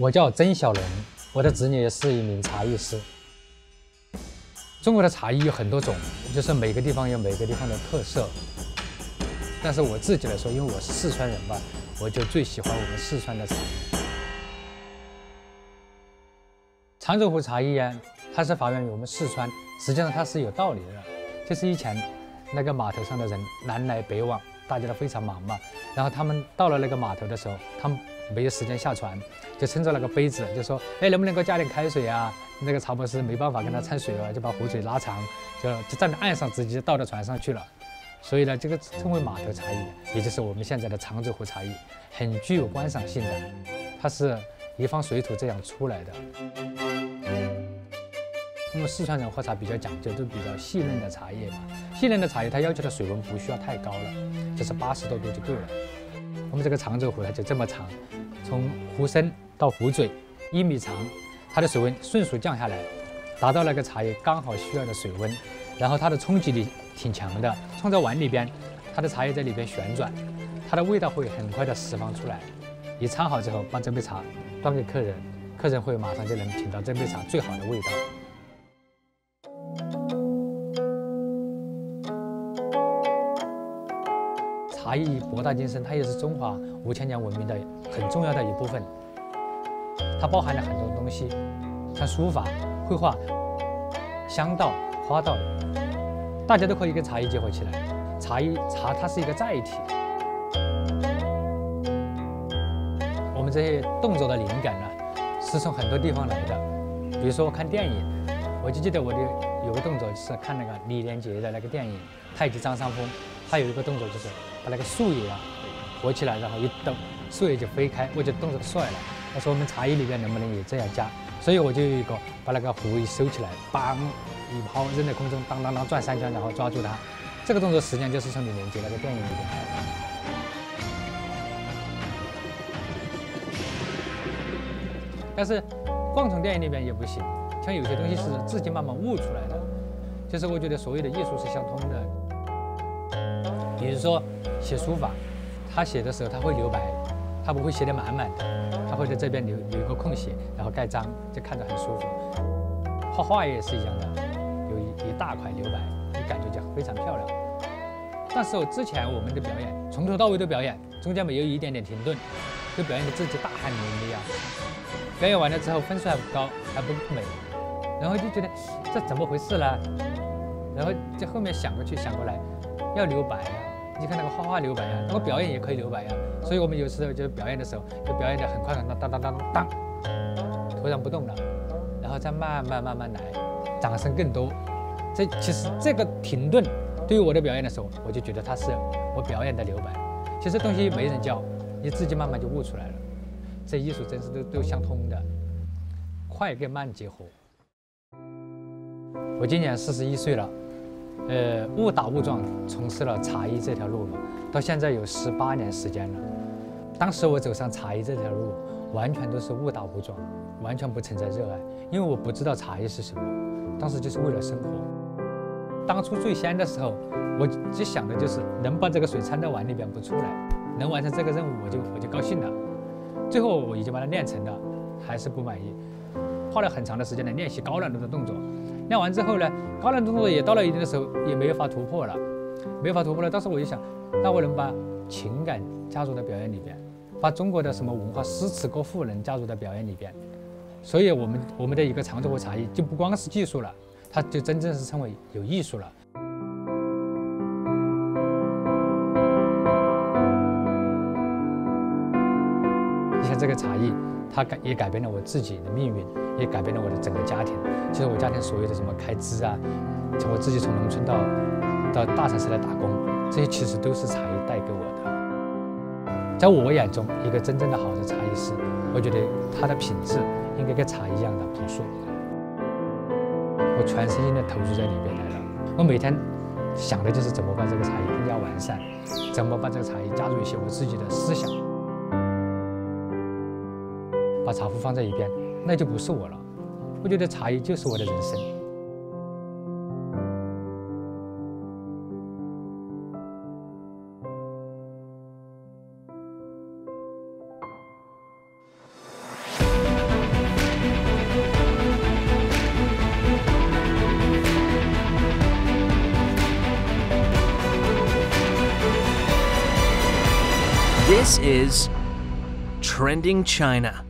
我叫曾小龙，我的职业是一名茶艺师。中国的茶艺有很多种，就是每个地方有每个地方的特色。但是我自己来说，因为我是四川人吧，我就最喜欢我们四川的茶。长州湖茶艺啊，它是发源于我们四川，实际上它是有道理的。就是以前那个码头上的人南来北往，大家都非常忙嘛，然后他们到了那个码头的时候，他们。没有时间下船，就撑着那个杯子，就说：“哎，能不能给我加点开水啊？”那个曹博士没办法跟他掺水了，就把壶嘴拉长，就就站在岸上，直接倒到船上去了。所以呢，这个称为码头茶艺，也就是我们现在的长洲湖茶艺，很具有观赏性的。它是一方水土这样出来的。我们四川人喝茶比较讲究，都比较细嫩的茶叶嘛。细嫩的茶叶，它要求的水温不需要太高了，就是八十多度就够了。我们这个长洲湖它就这么长。从壶身到壶嘴一米长，它的水温迅速降下来，达到那个茶叶刚好需要的水温，然后它的冲击力挺强的，冲在碗里边，它的茶叶在里边旋转，它的味道会很快的释放出来。你掺好之后，把这杯茶端给客人，客人会马上就能品到这杯茶最好的味道。茶艺博大精深，它也是中华五千年文明的很重要的一部分。它包含了很多东西，像书法、绘画、香道、花道，大家都可以跟茶艺结合起来。茶艺茶它是一个载体。我们这些动作的灵感呢，是从很多地方来的。比如说我看电影，我就记得我的有个动作是看那个李连杰的那个电影《太极张三丰》，他有一个动作就是。把那个树叶啊活起来，然后一抖，树叶就飞开，我觉得动作帅了。我说我们茶艺里面能不能也这样加？所以我就有一个把那个壶一收起来，梆一抛扔在空中，当当当转三圈，然后抓住它。这个动作实际上就是从李连杰那个电影里边。但是光从电影里边也不行，像有些东西是自己慢慢悟出来的。就是我觉得所有的艺术是相通的。比如说写书法，他写的时候他会留白，他不会写得满满的，他会在这边留留一个空隙，然后盖章，就看着很舒服。画画也是一样的，有一一大块留白，你感觉就非常漂亮。但是我之前我们的表演从头到尾都表演，中间没有一点点停顿，都表演的自己大汗淋漓啊。表演完了之后分数还不高，还不美，然后就觉得这怎么回事呢？然后在后面想过去想过来，要留白呀。你看那个画画留白呀，那个表演也可以留白呀。所以我们有时候就表演的时候，就表演的很快的，当当当当当，突然不动了，然后再慢慢慢慢来，掌声更多。这其实这个停顿，对于我的表演的时候，我就觉得它是我表演的留白。其实东西没人教，你自己慢慢就悟出来了。这艺术真是都都相通的，快跟慢结合。我今年四十一岁了。呃，误打误撞从事了茶艺这条路了，到现在有十八年时间了。当时我走上茶艺这条路，完全都是误打误撞，完全不存在热爱，因为我不知道茶艺是什么。当时就是为了生活。当初最先的时候，我就想的就是能把这个水掺到碗里边不出来，能完成这个任务，我就我就高兴了。最后我已经把它练成了，还是不满意，花了很长的时间来练习高难度的动作。练完之后呢，高难度动作也到了一定的时候，也没法突破了，没法突破了。当时我就想，那我能把情感加入到表演里边，把中国的什么文化诗词歌赋能加入到表演里边，所以我们我们的一个长洲湖茶艺就不光是技术了，它就真正是称为有艺术了。这个茶艺。它改也改变了我自己的命运，也改变了我的整个家庭。其实我家庭所有的什么开支啊，从我自己从农村到到大城市来打工，这些其实都是茶艺带给我的。在我眼中，一个真正的好的茶艺师，我觉得他的品质应该跟茶一样的朴素。我全身心的投入在里边来了。我每天想的就是怎么把这个茶艺更加完善，怎么把这个茶艺加入一些我自己的思想。把茶壶放在一边那就不是我了。我觉得茶艺就是我的人生。This is trending china.